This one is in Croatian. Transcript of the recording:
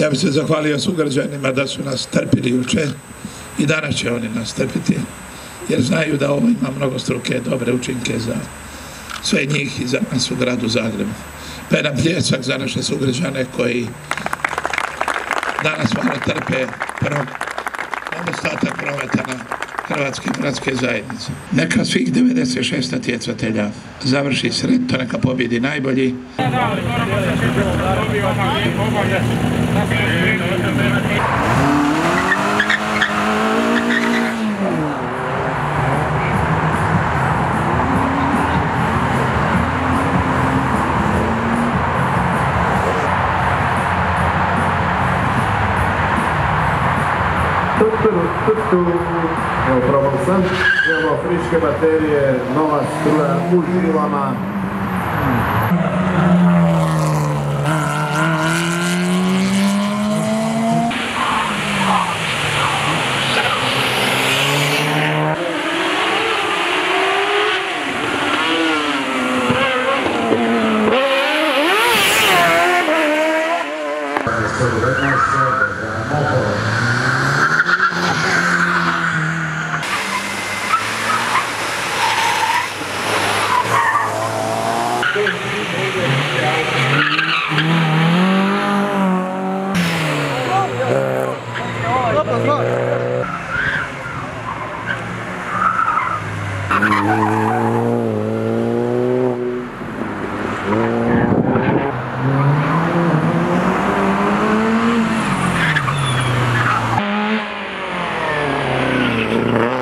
Ja bih se zahvalio sugrađanima da su nas trpili juče i danas će oni nas trpiti jer znaju da ovo ima mnogo struke, dobre učinke za sve njih i za nas u gradu Zagrebu. Pa jedan pljesak za naše sugrađane koji danas malo trpe prvo nedostatak prometa na Hrvatske gradske zajednice. Neka svih 96 natjecatelja završi sretno, neka pobjedi najbolji. Evo probam sam. Imamo friške baterije, nova struja u žilama. Look, look, look. Mm-hmm.